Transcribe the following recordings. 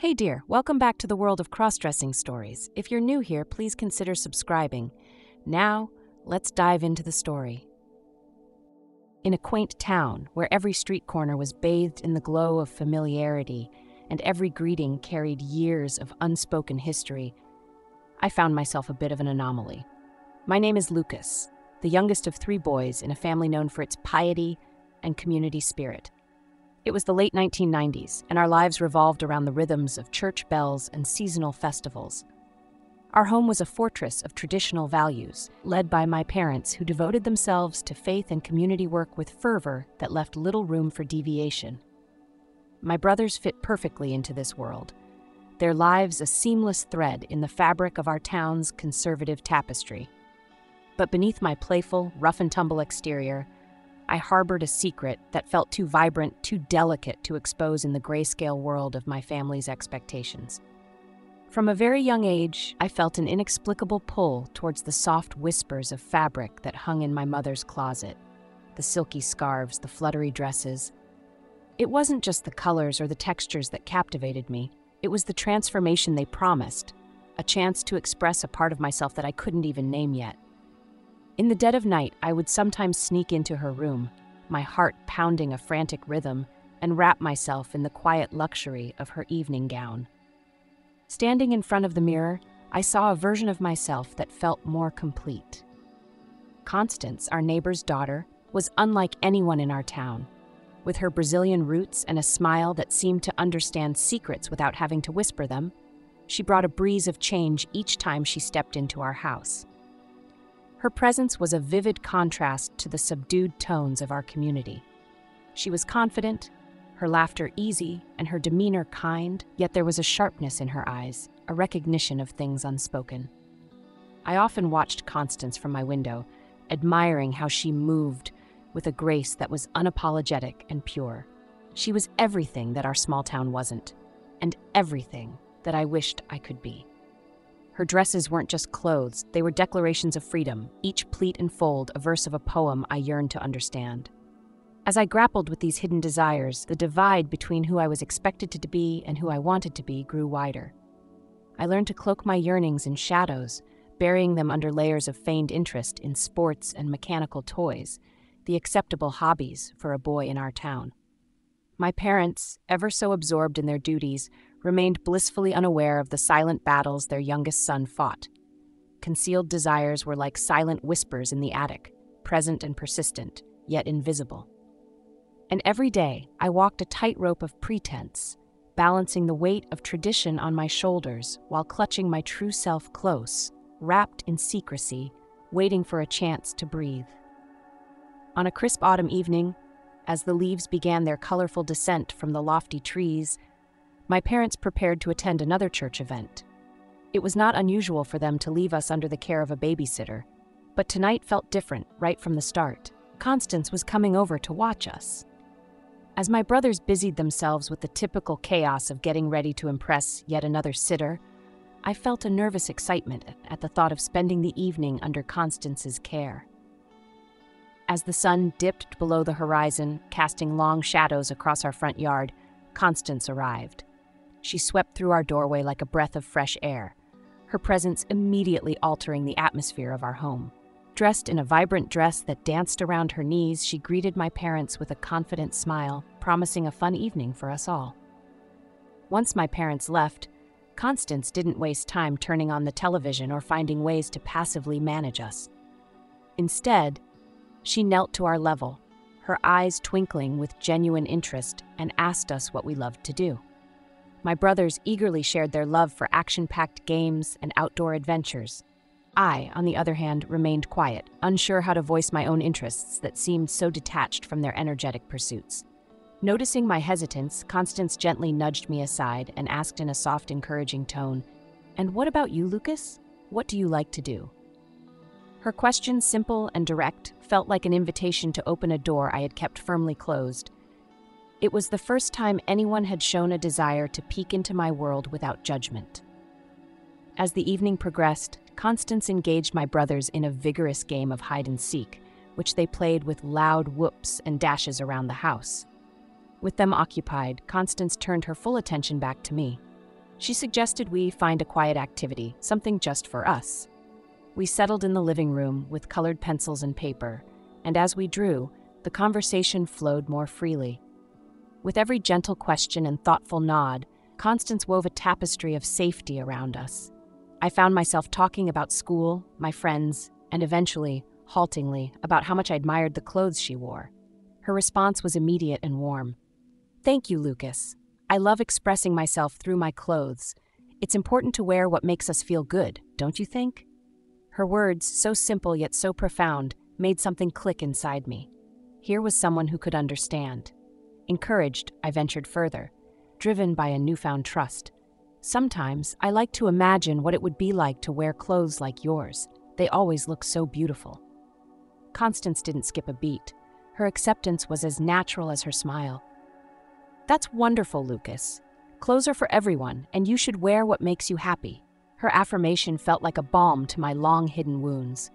Hey dear, welcome back to the world of cross dressing stories. If you're new here, please consider subscribing. Now, let's dive into the story. In a quaint town where every street corner was bathed in the glow of familiarity and every greeting carried years of unspoken history, I found myself a bit of an anomaly. My name is Lucas, the youngest of three boys in a family known for its piety and community spirit. It was the late 1990s, and our lives revolved around the rhythms of church bells and seasonal festivals. Our home was a fortress of traditional values, led by my parents who devoted themselves to faith and community work with fervor that left little room for deviation. My brothers fit perfectly into this world, their lives a seamless thread in the fabric of our town's conservative tapestry. But beneath my playful, rough and tumble exterior, I harbored a secret that felt too vibrant, too delicate to expose in the grayscale world of my family's expectations. From a very young age, I felt an inexplicable pull towards the soft whispers of fabric that hung in my mother's closet the silky scarves, the fluttery dresses. It wasn't just the colors or the textures that captivated me, it was the transformation they promised, a chance to express a part of myself that I couldn't even name yet. In the dead of night, I would sometimes sneak into her room, my heart pounding a frantic rhythm, and wrap myself in the quiet luxury of her evening gown. Standing in front of the mirror, I saw a version of myself that felt more complete. Constance, our neighbor's daughter, was unlike anyone in our town. With her Brazilian roots and a smile that seemed to understand secrets without having to whisper them, she brought a breeze of change each time she stepped into our house. Her presence was a vivid contrast to the subdued tones of our community. She was confident, her laughter easy, and her demeanor kind, yet there was a sharpness in her eyes, a recognition of things unspoken. I often watched Constance from my window, admiring how she moved with a grace that was unapologetic and pure. She was everything that our small town wasn't, and everything that I wished I could be. Her dresses weren't just clothes, they were declarations of freedom, each pleat and fold a verse of a poem I yearned to understand. As I grappled with these hidden desires, the divide between who I was expected to be and who I wanted to be grew wider. I learned to cloak my yearnings in shadows, burying them under layers of feigned interest in sports and mechanical toys, the acceptable hobbies for a boy in our town. My parents, ever so absorbed in their duties, remained blissfully unaware of the silent battles their youngest son fought. Concealed desires were like silent whispers in the attic, present and persistent, yet invisible. And every day I walked a tightrope of pretense, balancing the weight of tradition on my shoulders while clutching my true self close, wrapped in secrecy, waiting for a chance to breathe. On a crisp autumn evening, as the leaves began their colorful descent from the lofty trees my parents prepared to attend another church event. It was not unusual for them to leave us under the care of a babysitter, but tonight felt different right from the start. Constance was coming over to watch us. As my brothers busied themselves with the typical chaos of getting ready to impress yet another sitter, I felt a nervous excitement at the thought of spending the evening under Constance's care. As the sun dipped below the horizon, casting long shadows across our front yard, Constance arrived. She swept through our doorway like a breath of fresh air, her presence immediately altering the atmosphere of our home. Dressed in a vibrant dress that danced around her knees, she greeted my parents with a confident smile, promising a fun evening for us all. Once my parents left, Constance didn't waste time turning on the television or finding ways to passively manage us. Instead, she knelt to our level, her eyes twinkling with genuine interest, and asked us what we loved to do. My brothers eagerly shared their love for action packed games and outdoor adventures. I, on the other hand, remained quiet, unsure how to voice my own interests that seemed so detached from their energetic pursuits. Noticing my hesitance, Constance gently nudged me aside and asked in a soft, encouraging tone, And what about you, Lucas? What do you like to do? Her question, simple and direct, felt like an invitation to open a door I had kept firmly closed, it was the first time anyone had shown a desire to peek into my world without judgment. As the evening progressed, Constance engaged my brothers in a vigorous game of hide and seek, which they played with loud whoops and dashes around the house. With them occupied, Constance turned her full attention back to me. She suggested we find a quiet activity, something just for us. We settled in the living room with colored pencils and paper, and as we drew, the conversation flowed more freely. With every gentle question and thoughtful nod, Constance wove a tapestry of safety around us. I found myself talking about school, my friends, and eventually, haltingly, about how much I admired the clothes she wore. Her response was immediate and warm. Thank you, Lucas. I love expressing myself through my clothes. It's important to wear what makes us feel good, don't you think? Her words, so simple yet so profound, made something click inside me. Here was someone who could understand. Encouraged, I ventured further, driven by a newfound trust. Sometimes I like to imagine what it would be like to wear clothes like yours. They always look so beautiful. Constance didn't skip a beat. Her acceptance was as natural as her smile. That's wonderful, Lucas. Clothes are for everyone, and you should wear what makes you happy. Her affirmation felt like a balm to my long hidden wounds.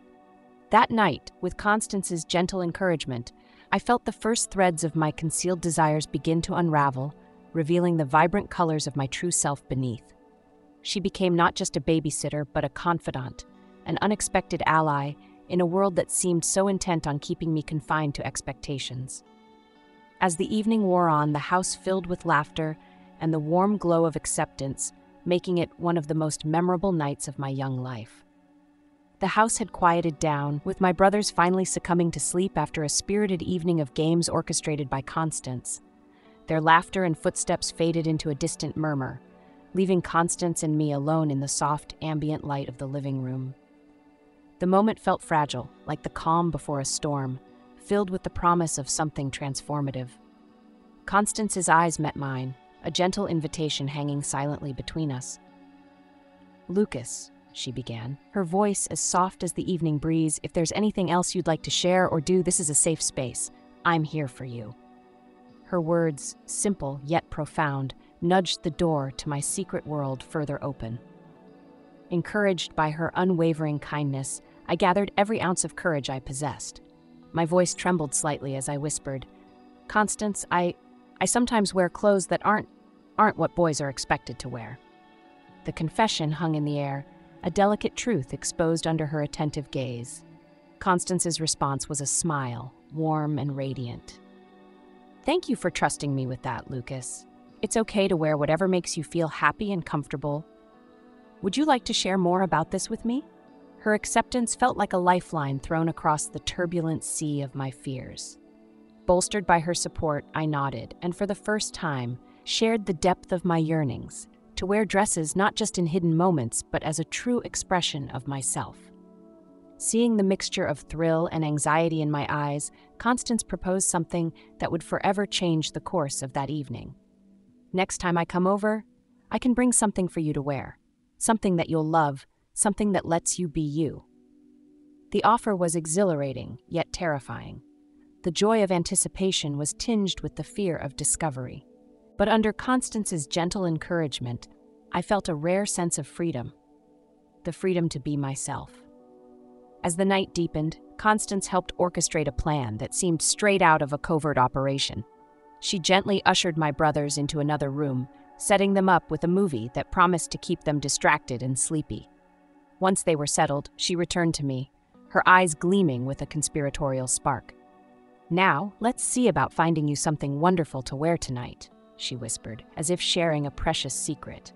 That night, with Constance's gentle encouragement, I felt the first threads of my concealed desires begin to unravel, revealing the vibrant colors of my true self beneath. She became not just a babysitter, but a confidant, an unexpected ally in a world that seemed so intent on keeping me confined to expectations. As the evening wore on, the house filled with laughter and the warm glow of acceptance, making it one of the most memorable nights of my young life. The house had quieted down, with my brothers finally succumbing to sleep after a spirited evening of games orchestrated by Constance. Their laughter and footsteps faded into a distant murmur, leaving Constance and me alone in the soft, ambient light of the living room. The moment felt fragile, like the calm before a storm, filled with the promise of something transformative. Constance's eyes met mine, a gentle invitation hanging silently between us. Lucas, she began, her voice as soft as the evening breeze. If there's anything else you'd like to share or do, this is a safe space. I'm here for you. Her words, simple yet profound, nudged the door to my secret world further open. Encouraged by her unwavering kindness, I gathered every ounce of courage I possessed. My voice trembled slightly as I whispered, Constance, I, I sometimes wear clothes that aren't, aren't what boys are expected to wear. The confession hung in the air, a delicate truth exposed under her attentive gaze. Constance's response was a smile, warm and radiant. Thank you for trusting me with that, Lucas. It's okay to wear whatever makes you feel happy and comfortable. Would you like to share more about this with me? Her acceptance felt like a lifeline thrown across the turbulent sea of my fears. Bolstered by her support, I nodded, and for the first time, shared the depth of my yearnings to wear dresses not just in hidden moments, but as a true expression of myself. Seeing the mixture of thrill and anxiety in my eyes, Constance proposed something that would forever change the course of that evening. Next time I come over, I can bring something for you to wear, something that you'll love something that lets you be you. The offer was exhilarating, yet terrifying. The joy of anticipation was tinged with the fear of discovery. But under Constance's gentle encouragement, I felt a rare sense of freedom the freedom to be myself. As the night deepened, Constance helped orchestrate a plan that seemed straight out of a covert operation. She gently ushered my brothers into another room, setting them up with a movie that promised to keep them distracted and sleepy. Once they were settled, she returned to me, her eyes gleaming with a conspiratorial spark. Now, let's see about finding you something wonderful to wear tonight, she whispered, as if sharing a precious secret.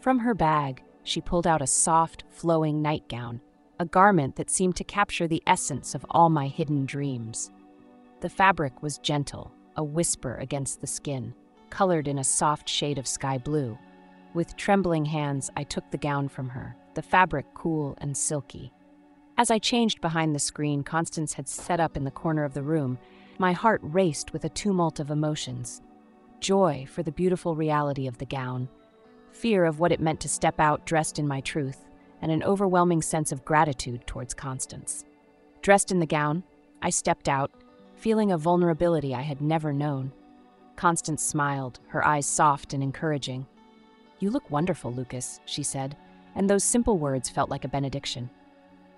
From her bag, she pulled out a soft, flowing nightgown, a garment that seemed to capture the essence of all my hidden dreams. The fabric was gentle, a whisper against the skin, colored in a soft shade of sky blue. With trembling hands, I took the gown from her, the fabric cool and silky. As I changed behind the screen Constance had set up in the corner of the room, my heart raced with a tumult of emotions. Joy for the beautiful reality of the gown, fear of what it meant to step out dressed in my truth, and an overwhelming sense of gratitude towards Constance. Dressed in the gown, I stepped out, feeling a vulnerability I had never known. Constance smiled, her eyes soft and encouraging. You look wonderful, Lucas, she said, and those simple words felt like a benediction.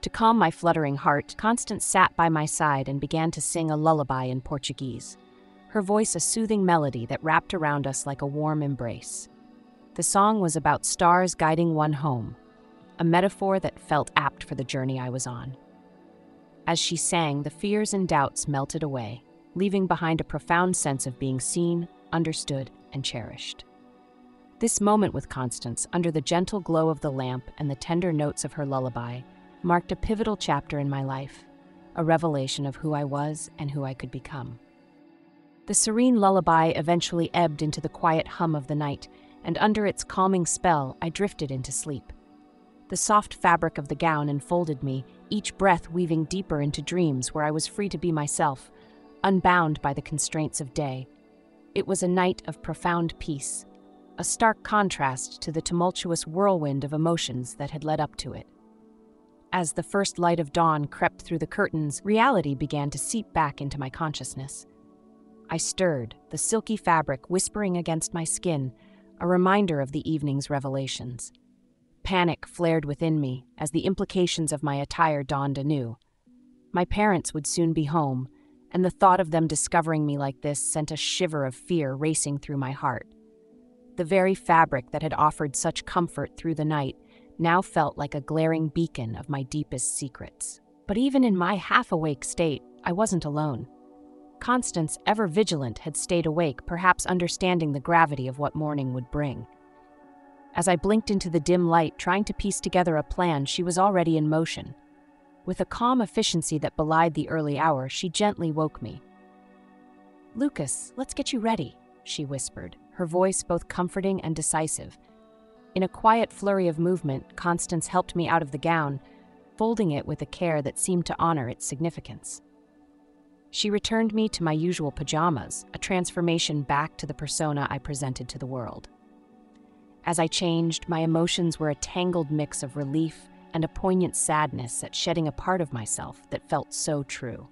To calm my fluttering heart, Constance sat by my side and began to sing a lullaby in Portuguese, her voice a soothing melody that wrapped around us like a warm embrace. The song was about stars guiding one home, a metaphor that felt apt for the journey I was on. As she sang, the fears and doubts melted away, leaving behind a profound sense of being seen, understood, and cherished. This moment with Constance, under the gentle glow of the lamp and the tender notes of her lullaby, marked a pivotal chapter in my life, a revelation of who I was and who I could become. The serene lullaby eventually ebbed into the quiet hum of the night, and under its calming spell, I drifted into sleep. The soft fabric of the gown enfolded me, each breath weaving deeper into dreams where I was free to be myself, unbound by the constraints of day. It was a night of profound peace, a stark contrast to the tumultuous whirlwind of emotions that had led up to it. As the first light of dawn crept through the curtains, reality began to seep back into my consciousness. I stirred, the silky fabric whispering against my skin, a reminder of the evening's revelations. Panic flared within me as the implications of my attire dawned anew. My parents would soon be home, and the thought of them discovering me like this sent a shiver of fear racing through my heart. The very fabric that had offered such comfort through the night now felt like a glaring beacon of my deepest secrets. But even in my half awake state, I wasn't alone. Constance, ever vigilant, had stayed awake, perhaps understanding the gravity of what morning would bring. As I blinked into the dim light, trying to piece together a plan, she was already in motion. With a calm efficiency that belied the early hour, she gently woke me. Lucas, let's get you ready, she whispered, her voice both comforting and decisive. In a quiet flurry of movement, Constance helped me out of the gown, folding it with a care that seemed to honor its significance. She returned me to my usual pajamas, a transformation back to the persona I presented to the world. As I changed, my emotions were a tangled mix of relief and a poignant sadness at shedding a part of myself that felt so true.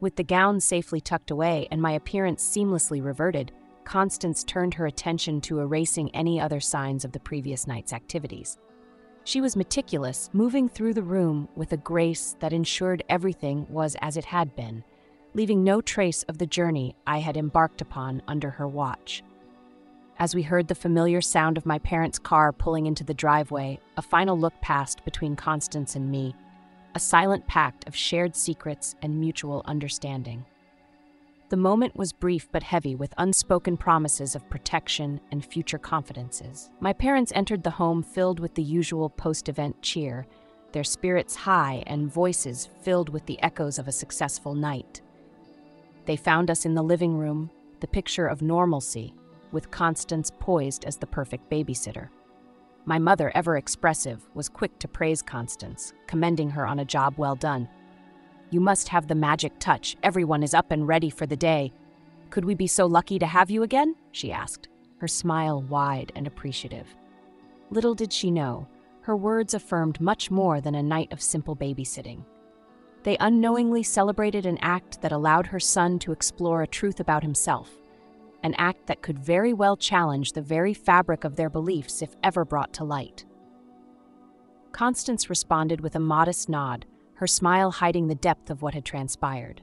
With the gown safely tucked away and my appearance seamlessly reverted, Constance turned her attention to erasing any other signs of the previous night's activities. She was meticulous, moving through the room with a grace that ensured everything was as it had been, leaving no trace of the journey I had embarked upon under her watch. As we heard the familiar sound of my parents' car pulling into the driveway, a final look passed between Constance and me, a silent pact of shared secrets and mutual understanding. The moment was brief but heavy with unspoken promises of protection and future confidences. My parents entered the home filled with the usual post event cheer, their spirits high and voices filled with the echoes of a successful night. They found us in the living room, the picture of normalcy with Constance poised as the perfect babysitter. My mother, ever expressive, was quick to praise Constance, commending her on a job well done. You must have the magic touch. Everyone is up and ready for the day. Could we be so lucky to have you again? she asked, her smile wide and appreciative. Little did she know, her words affirmed much more than a night of simple babysitting. They unknowingly celebrated an act that allowed her son to explore a truth about himself an act that could very well challenge the very fabric of their beliefs if ever brought to light. Constance responded with a modest nod, her smile hiding the depth of what had transpired.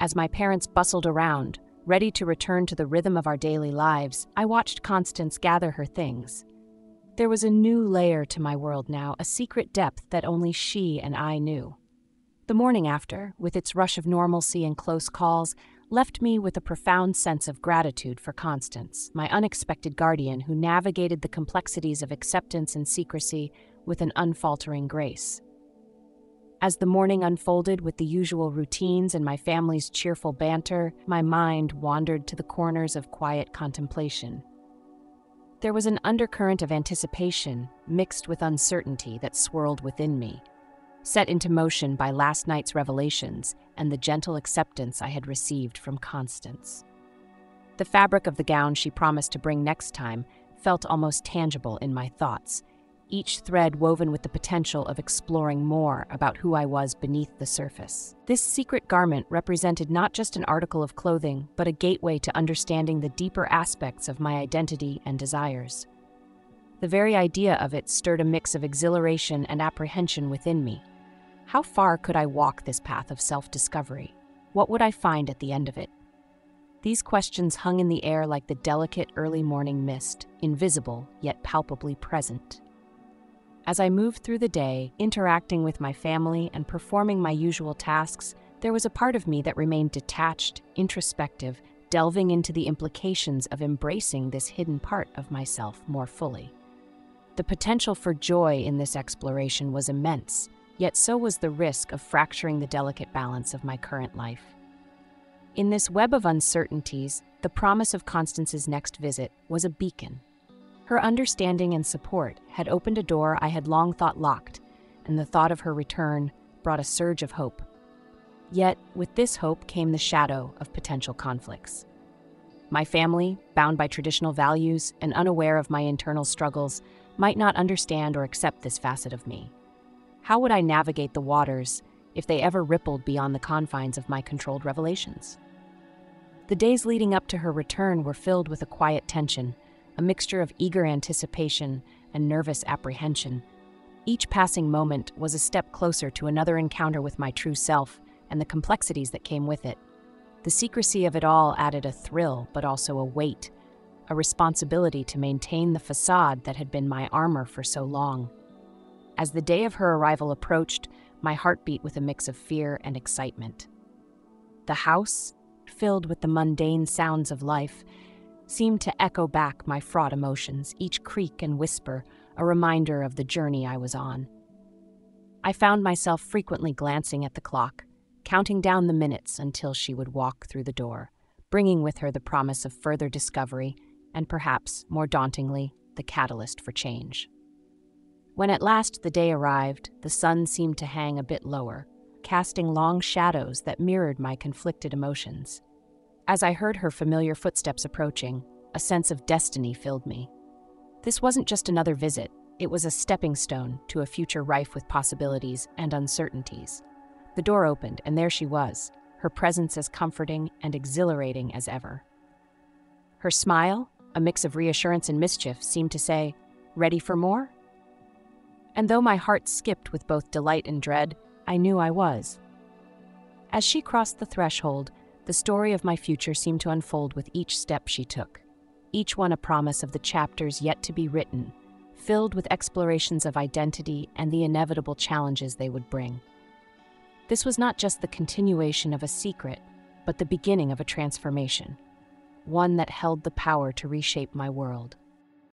As my parents bustled around, ready to return to the rhythm of our daily lives, I watched Constance gather her things. There was a new layer to my world now, a secret depth that only she and I knew. The morning after, with its rush of normalcy and close calls, left me with a profound sense of gratitude for Constance, my unexpected guardian who navigated the complexities of acceptance and secrecy with an unfaltering grace. As the morning unfolded with the usual routines and my family's cheerful banter, my mind wandered to the corners of quiet contemplation. There was an undercurrent of anticipation mixed with uncertainty that swirled within me set into motion by last night's revelations and the gentle acceptance I had received from Constance. The fabric of the gown she promised to bring next time felt almost tangible in my thoughts, each thread woven with the potential of exploring more about who I was beneath the surface. This secret garment represented not just an article of clothing, but a gateway to understanding the deeper aspects of my identity and desires. The very idea of it stirred a mix of exhilaration and apprehension within me. How far could I walk this path of self discovery? What would I find at the end of it? These questions hung in the air like the delicate early morning mist, invisible yet palpably present. As I moved through the day, interacting with my family and performing my usual tasks, there was a part of me that remained detached, introspective, delving into the implications of embracing this hidden part of myself more fully. The potential for joy in this exploration was immense, yet so was the risk of fracturing the delicate balance of my current life. In this web of uncertainties, the promise of Constance's next visit was a beacon. Her understanding and support had opened a door I had long thought locked, and the thought of her return brought a surge of hope. Yet, with this hope came the shadow of potential conflicts. My family, bound by traditional values and unaware of my internal struggles, might not understand or accept this facet of me. How would I navigate the waters if they ever rippled beyond the confines of my controlled revelations? The days leading up to her return were filled with a quiet tension, a mixture of eager anticipation and nervous apprehension. Each passing moment was a step closer to another encounter with my true self and the complexities that came with it. The secrecy of it all added a thrill, but also a weight, a responsibility to maintain the facade that had been my armor for so long. As the day of her arrival approached, my heart beat with a mix of fear and excitement. The house, filled with the mundane sounds of life, seemed to echo back my fraught emotions, each creak and whisper a reminder of the journey I was on. I found myself frequently glancing at the clock, counting down the minutes until she would walk through the door, bringing with her the promise of further discovery and perhaps, more dauntingly, the catalyst for change. When at last the day arrived, the sun seemed to hang a bit lower, casting long shadows that mirrored my conflicted emotions. As I heard her familiar footsteps approaching, a sense of destiny filled me. This wasn't just another visit, it was a stepping stone to a future rife with possibilities and uncertainties. The door opened, and there she was, her presence as comforting and exhilarating as ever. Her smile, a mix of reassurance and mischief, seemed to say, Ready for more? And though my heart skipped with both delight and dread, I knew I was. As she crossed the threshold, the story of my future seemed to unfold with each step she took, each one a promise of the chapters yet to be written, filled with explorations of identity and the inevitable challenges they would bring. This was not just the continuation of a secret, but the beginning of a transformation, one that held the power to reshape my world.